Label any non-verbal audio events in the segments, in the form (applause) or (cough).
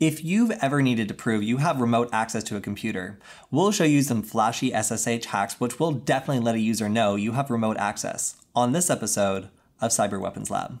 If you've ever needed to prove you have remote access to a computer, we'll show you some flashy SSH hacks which will definitely let a user know you have remote access on this episode of Cyber Weapons Lab.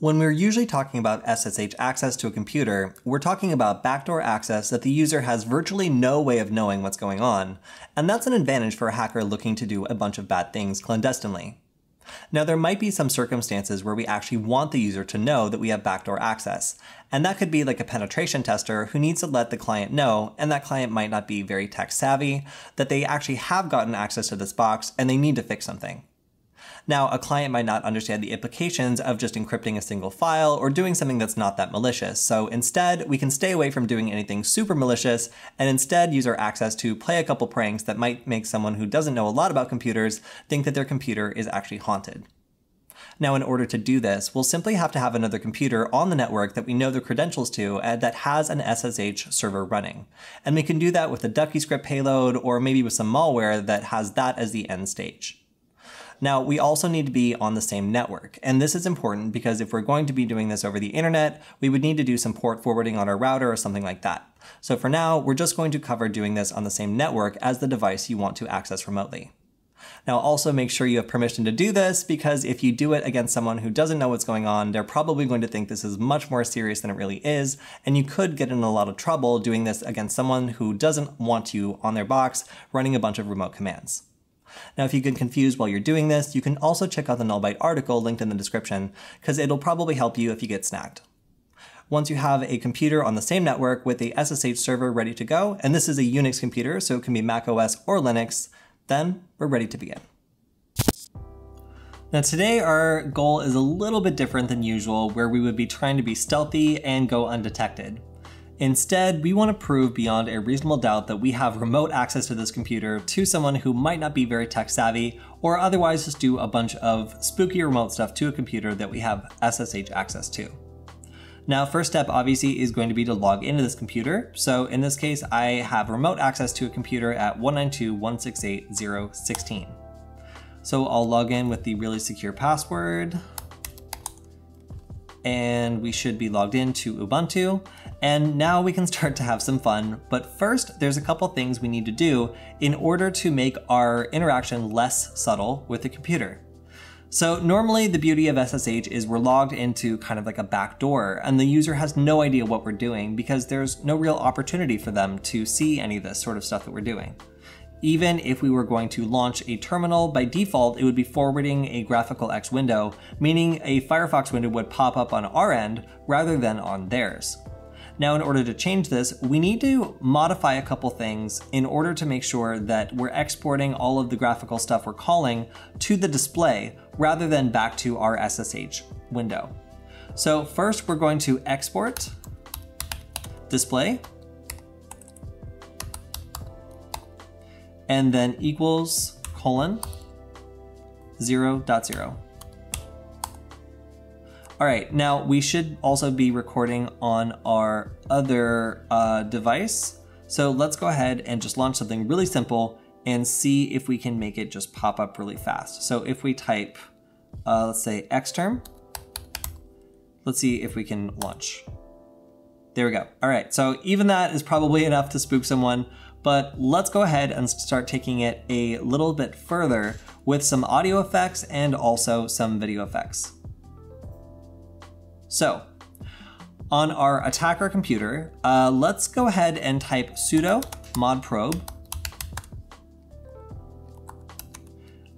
When we're usually talking about SSH access to a computer, we're talking about backdoor access that the user has virtually no way of knowing what's going on, and that's an advantage for a hacker looking to do a bunch of bad things clandestinely. Now, there might be some circumstances where we actually want the user to know that we have backdoor access, and that could be like a penetration tester who needs to let the client know, and that client might not be very tech savvy, that they actually have gotten access to this box and they need to fix something. Now, a client might not understand the implications of just encrypting a single file or doing something that's not that malicious. So instead, we can stay away from doing anything super malicious and instead use our access to play a couple pranks that might make someone who doesn't know a lot about computers think that their computer is actually haunted. Now, in order to do this, we'll simply have to have another computer on the network that we know the credentials to and that has an SSH server running. And we can do that with a DuckyScript payload or maybe with some malware that has that as the end stage. Now, we also need to be on the same network. And this is important because if we're going to be doing this over the internet, we would need to do some port forwarding on our router or something like that. So for now, we're just going to cover doing this on the same network as the device you want to access remotely. Now also make sure you have permission to do this because if you do it against someone who doesn't know what's going on, they're probably going to think this is much more serious than it really is, and you could get in a lot of trouble doing this against someone who doesn't want you on their box running a bunch of remote commands. Now, if you get confused while you're doing this, you can also check out the Nullbyte article linked in the description, because it'll probably help you if you get snagged. Once you have a computer on the same network with a SSH server ready to go, and this is a Unix computer, so it can be Mac OS or Linux, then we're ready to begin. Now today our goal is a little bit different than usual, where we would be trying to be stealthy and go undetected. Instead, we want to prove beyond a reasonable doubt that we have remote access to this computer to someone who might not be very tech savvy or otherwise just do a bunch of spooky remote stuff to a computer that we have SSH access to. Now, first step obviously is going to be to log into this computer. So in this case, I have remote access to a computer at 192.168.0.16. So I'll log in with the really secure password and we should be logged into Ubuntu. And now we can start to have some fun. But first, there's a couple things we need to do in order to make our interaction less subtle with the computer. So normally the beauty of SSH is we're logged into kind of like a back door and the user has no idea what we're doing because there's no real opportunity for them to see any of this sort of stuff that we're doing. Even if we were going to launch a terminal, by default, it would be forwarding a graphical X window, meaning a Firefox window would pop up on our end rather than on theirs. Now, in order to change this, we need to modify a couple things in order to make sure that we're exporting all of the graphical stuff we're calling to the display rather than back to our SSH window. So first we're going to export display and then equals colon 0 dot 0. All right, now we should also be recording on our other uh, device. So let's go ahead and just launch something really simple and see if we can make it just pop up really fast. So if we type, uh, let's say xterm, let's see if we can launch. There we go. All right, so even that is probably enough to spook someone. But let's go ahead and start taking it a little bit further with some audio effects and also some video effects. So on our attacker computer, uh, let's go ahead and type sudo modprobe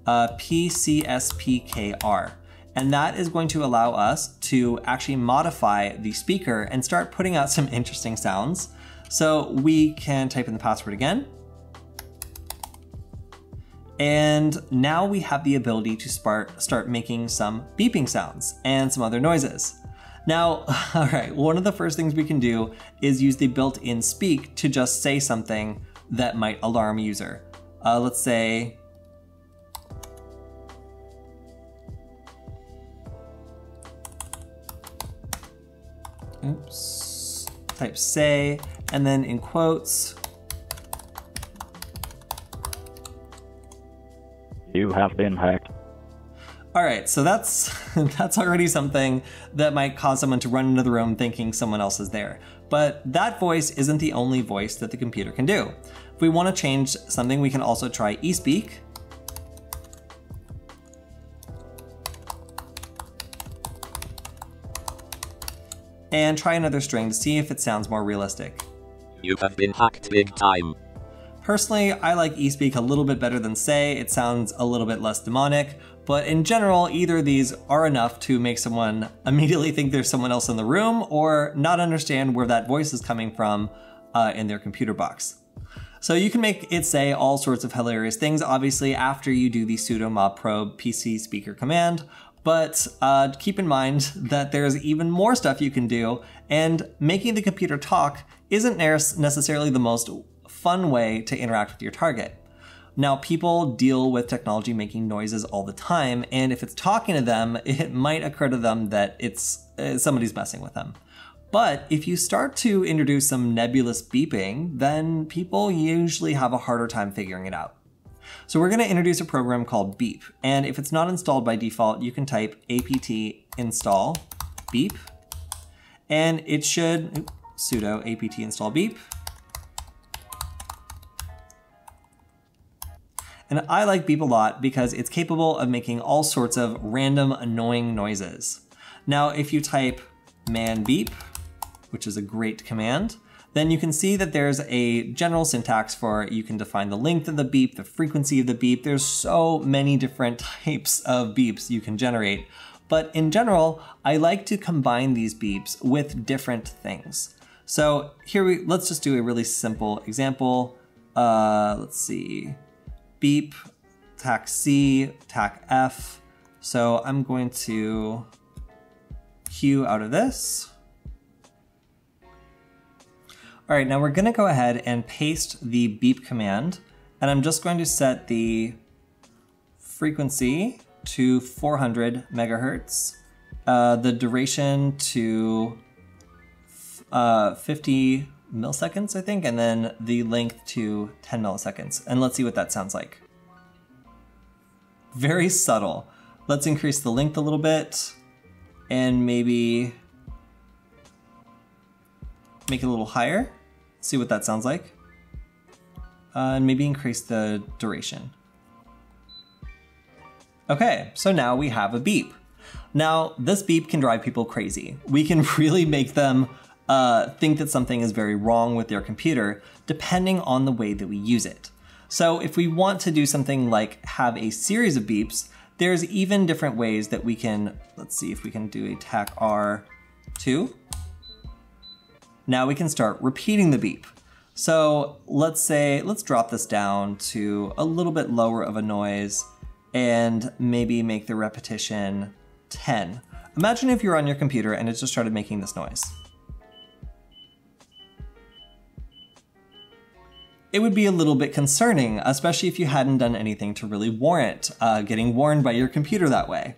uh, pcspkr. And that is going to allow us to actually modify the speaker and start putting out some interesting sounds. So we can type in the password again. And now we have the ability to start, start making some beeping sounds and some other noises. Now, (laughs) all right, one of the first things we can do is use the built-in speak to just say something that might alarm a user. Uh, let's say, oops, type say, and then in quotes, you have been hacked. All right, so that's (laughs) that's already something that might cause someone to run into the room thinking someone else is there. But that voice isn't the only voice that the computer can do. If we want to change something, we can also try eSpeak. And try another string to see if it sounds more realistic. You have been hacked big time. Personally, I like eSpeak a little bit better than Say. It sounds a little bit less demonic, but in general, either these are enough to make someone (laughs) immediately think there's someone else in the room or not understand where that voice is coming from uh, in their computer box. So you can make it say all sorts of hilarious things, obviously, after you do the sudo mob probe PC speaker command, but uh, keep in mind (laughs) that there's even more stuff you can do, and making the computer talk isn't necessarily the most fun way to interact with your target. Now, people deal with technology making noises all the time, and if it's talking to them, (laughs) it might occur to them that it's uh, somebody's messing with them. But if you start to introduce some nebulous beeping, then people usually have a harder time figuring it out. So we're going to introduce a program called Beep, and if it's not installed by default, you can type apt install beep, and it should sudo apt install beep, And I like Beep a lot because it's capable of making all sorts of random annoying noises. Now, if you type man beep, which is a great command, then you can see that there's a general syntax for you can define the length of the beep, the frequency of the beep. There's so many different (laughs) types of beeps you can generate. But in general, I like to combine these beeps with different things. So here we, let's just do a really simple example. Uh, let's see beep, tac C, tac F. So I'm going to Q out of this. All right, now we're gonna go ahead and paste the beep command, and I'm just going to set the frequency to 400 megahertz, uh, the duration to uh, 50 milliseconds, I think, and then the length to 10 milliseconds. And let's see what that sounds like. Very subtle. Let's increase the length a little bit and maybe make it a little higher. See what that sounds like. Uh, and maybe increase the duration. Okay, so now we have a beep. Now, this beep can drive people crazy. We can (laughs) really make them uh, think that something is very wrong with their computer, depending on the way that we use it. So if we want to do something like have a series of beeps, there's even different ways that we can, let's see if we can do a tac R2. Now we can start repeating the beep. So let's say, let's drop this down to a little bit lower of a noise and maybe make the repetition 10. Imagine if you're on your computer and it just started making this noise. It would be a little bit concerning, especially if you hadn't done anything to really warrant uh, getting warned by your computer that way.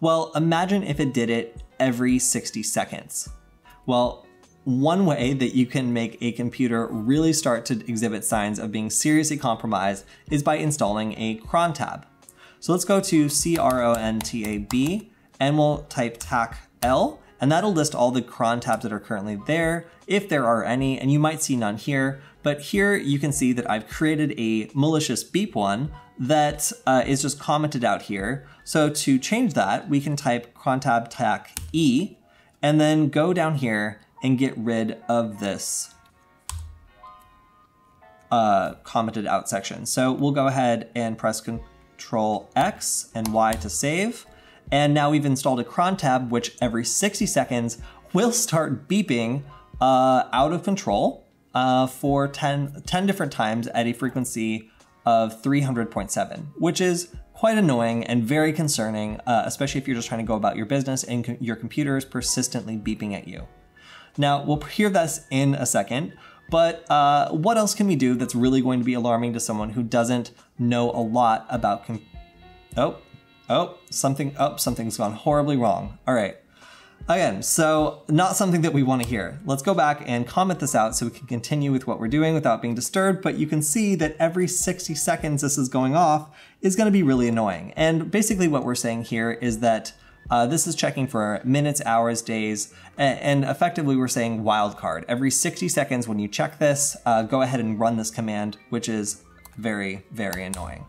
Well, imagine if it did it every 60 seconds. Well, one way that you can make a computer really start to exhibit signs of being seriously compromised is by installing a cron tab. So let's go to C-R-O-N-T-A-B and we'll type tac L and that'll list all the cron tabs that are currently there, if there are any, and you might see none here, but here you can see that I've created a malicious beep one that uh, is just commented out here. So to change that, we can type crontab tac E and then go down here and get rid of this uh, commented out section. So we'll go ahead and press Control X and Y to save. And now we've installed a cron tab, which every 60 seconds will start beeping uh, out of control uh, for 10, 10 different times at a frequency of 300.7, which is quite annoying and very concerning, uh, especially if you're just trying to go about your business and co your computer is persistently beeping at you. Now, we'll hear this in a second, but uh, what else can we do that's really going to be alarming to someone who doesn't know a lot about Oh, oh, something, oh, something's gone horribly wrong. All right. Again, so not something that we want to hear. Let's go back and comment this out so we can continue with what we're doing without being disturbed, but you can see that every 60 seconds this is going off is going to be really annoying. And basically what we're saying here is that uh, this is checking for minutes, hours, days, and, effectively we're saying wildcard. Every 60 seconds when you check this, uh, go ahead and run this command, which is very, very annoying.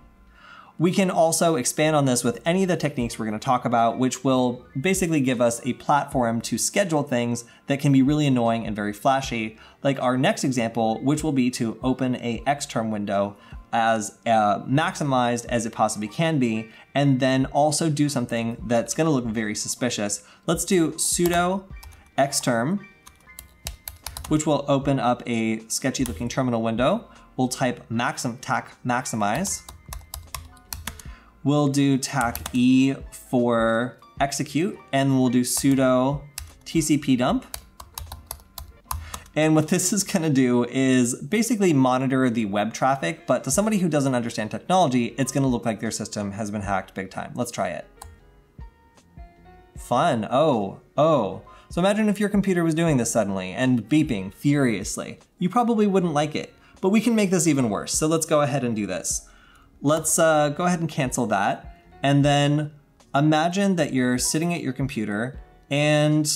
We can also expand on this with any of the techniques we're going to talk about, which will basically give us a platform to schedule things that can be really annoying and very flashy, like our next example, which will be to open a Xterm window as uh, maximized as it possibly can be, and then also do something that's going to look very suspicious. Let's do sudo xterm, which will open up a sketchy looking terminal window. We'll type maxim tac maximize. We'll do tac e for execute, and we'll do sudo tcp dump. And what (laughs) this is going to do is basically monitor the web traffic, but to somebody who doesn't understand technology, it's going to look like their system has been hacked big time. Let's try it. Fun. Oh, oh. So imagine if your computer was doing this suddenly and beeping furiously. You probably wouldn't like it, but we can make this even worse. So let's go ahead and do this. Let's uh, go ahead and cancel that. And then imagine that you're sitting at your computer and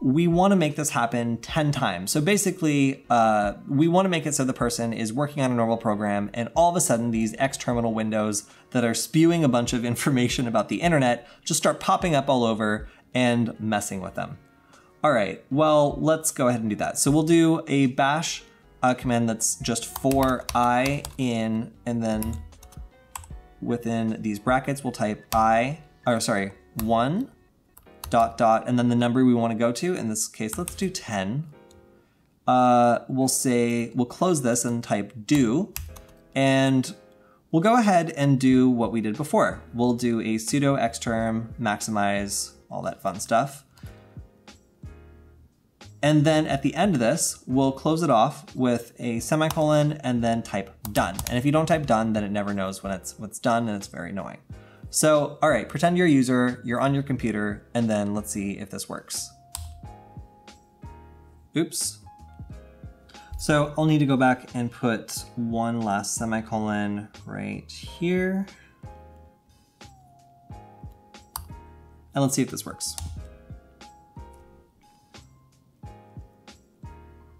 we want to make this happen 10 times. So basically, uh, we want to make it so the person is working on a normal program and all of a sudden these X terminal windows that are spewing a bunch of (laughs) information about the internet just start popping up all over and messing with them. All right, well, let's go ahead and do that. So we'll do a bash uh, command that's just for i in, and then within these brackets, we'll type i, or sorry, one dot dot, and then the number we want to go to. In this case, let's do 10. Uh, we'll say, we'll close this and type do, and we'll go ahead and do what we did before. We'll do a sudo xterm, maximize, all that fun stuff. And then at the end of this, we'll close it off with a semicolon and then type done. And if you don't type done, then it never knows when it's, what's done and it's very annoying. So, all right, pretend you're a user, you're on your computer, and then let's see if this works. Oops. So I'll need to go back and put one last semicolon right here. And let's see if this works.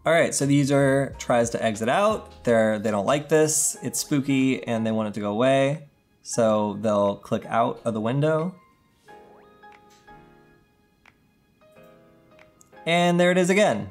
All right, so the user tries to exit out. They're, they don't like this, it's spooky, and they want it to go away. So they'll click out of the window. And there it is again.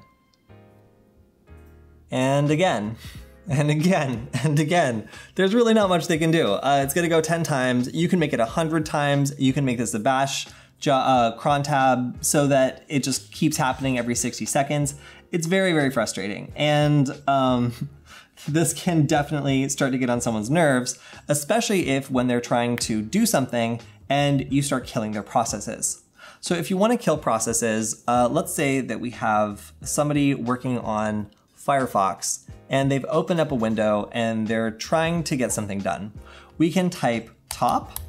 And again. (laughs) And again, (laughs) and again. There's really not much they can do. Uh, it's gonna go 10 times. You can make it 100 times. You can make this a bash uh, cron tab so that it just keeps happening every 60 seconds. It's very, very frustrating. And um, (laughs) this can definitely start to get on someone's nerves, especially if when they're trying to do something and you start killing their processes. So if you want to kill processes, uh, let's say that we have somebody working on Firefox and they've opened up a window and they're trying to get something done. We can type top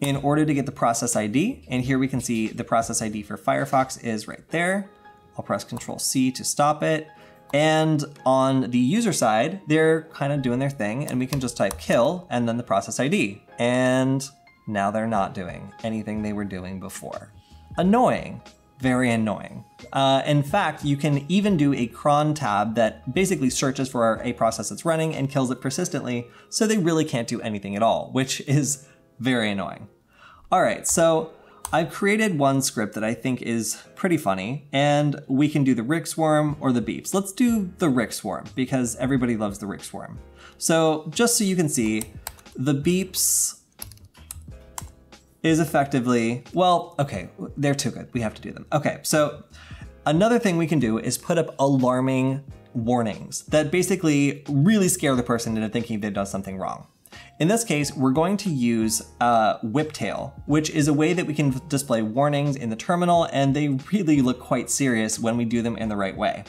in order to get the process ID. And here we can see the process ID for Firefox is right there. I'll press Control C to stop it. And on the user side, they're kind of doing their thing and we can just type kill and then the process ID. And now they're not doing anything they were doing before. Annoying, very annoying. Uh, in fact, you can even do a cron tab that basically searches for a process that's running and kills it persistently, so they really can't do anything at all, which is very annoying. All right, so I've created one script that I think is pretty funny, and we can do the Rick Swarm or the beeps. Let's do the Rick Swarm because everybody loves the Rick Swarm. So just so you can see, the beeps is effectively, well, okay, they're too good. We have to do them. Okay, so another thing we can do is put up alarming warnings that basically really scare the person into thinking they've done something wrong. In this case, we're going to use uh, Whiptail, which is a way that we can display warnings in the terminal, and they really look quite serious when we do them in the right way.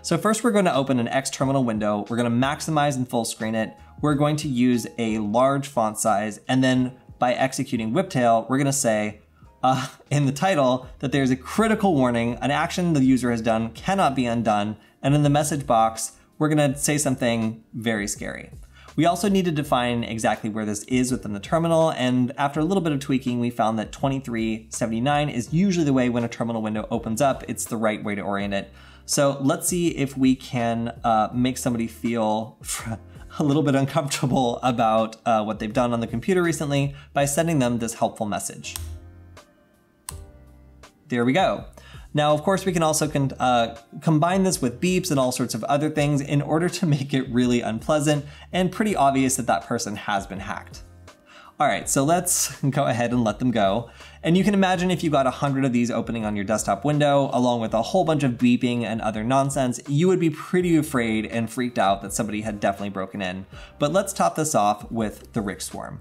So first we're going to open an X terminal window, we're going to maximize and full screen it, we're going to use a large font size, and then by executing Whiptail, we're going to say uh, (laughs) in the title that there's a critical warning, an action the user has done cannot be undone, and in the message box, we're gonna say something very scary. We also need to define exactly where this is within the terminal, and after a little bit of tweaking, we found that 2379 is usually the way when a terminal window opens up, it's the right way to orient it. So let's see if we can uh, make somebody feel (laughs) a little bit uncomfortable about uh, what they've done on the computer recently by sending them this helpful message. There we go. Now, of course, we can also uh, combine this with beeps and all sorts of other things in order to (laughs) make it really unpleasant and pretty obvious that that person has been hacked. All right, so let's (laughs) go ahead and let them go. And you can imagine if you got a hundred of these opening on your desktop window, along with a whole bunch of beeping and other nonsense, you would be pretty afraid and freaked out that somebody had definitely broken in. But let's top this off with the Rick Swarm.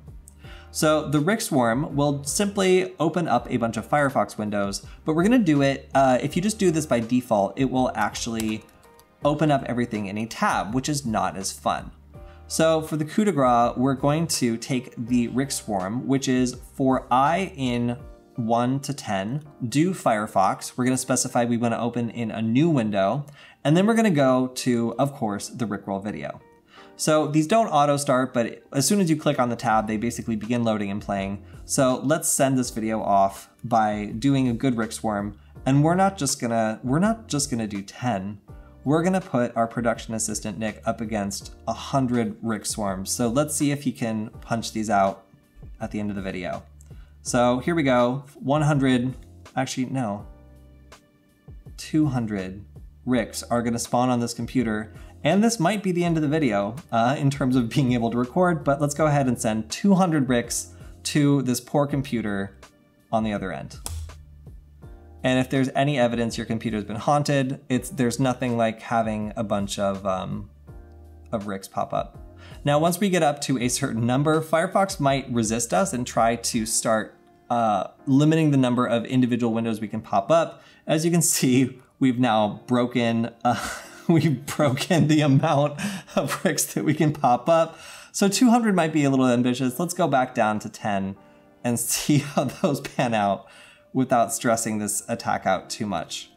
So the Rick will simply open up a bunch of Firefox windows, but we're gonna do it, uh, if you just do this by default, it will actually open up everything in a tab, which is not as fun. So for the coup de grace, we're going to take the Rick Swarm, which is for i in 1 to 10, do Firefox. We're going to specify we want to open in a new window, and then we're going to go to, of course, the Rickroll video. So these don't auto start, but as soon as you click on the tab, they basically begin loading and playing. So let's send this video off by doing a good Rick Swarm. And we're not just gonna, we're not just gonna do 10. We're gonna put our production assistant Nick up against 100 Rick Swarms. So let's see if he can punch these out at the end of the video. So here we go, 100, actually no, 200 Ricks are gonna spawn on this computer and this might be the end of the video uh, in terms of being able to record, but let's go ahead and send 200 bricks to this poor computer on the other end. And if there's any evidence your computer's been haunted, it's there's nothing like having a bunch of um, of ricks pop up. Now, once we get up to a certain number, Firefox might resist us and try to start uh, limiting the number of individual windows we can pop up. As you can (laughs) see, we've now broken. Uh, (laughs) we've broken the amount of bricks that we can pop up. So 200 might be a little ambitious. Let's go back down to 10 and (laughs) see how those pan out without stressing this attack out too much.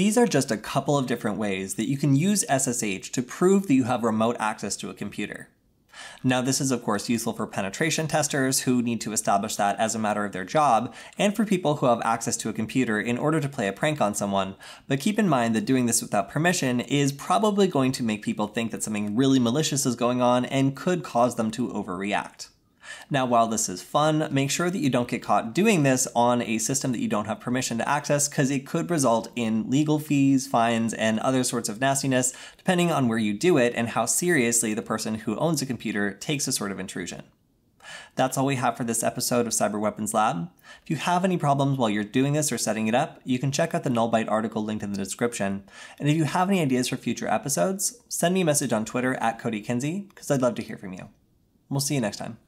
These are just a couple of different ways that you can use SSH to prove that you have remote access to a computer. Now, this is of course useful for penetration testers who need to establish that as a matter of their job, and for people who have access to a computer in order to play a prank on someone. But keep in mind that doing this without permission is probably going to make people think that something really malicious is going on and could cause them to overreact. Now, while this is fun, make sure that you don't get caught doing this on a system that you don't have permission to access because it could result in legal fees, fines, and other sorts of nastiness, depending on where you do it and how seriously the person who owns a computer takes a sort of intrusion. That's all we have for this episode of Cyber Weapons Lab. If you have any problems while you're doing this or setting it up, you can check out the Nullbyte article linked in the description. And if you have any ideas for future episodes, send me a message on Twitter at Cody Kinsey, because I'd love to hear from you. We'll see you next time.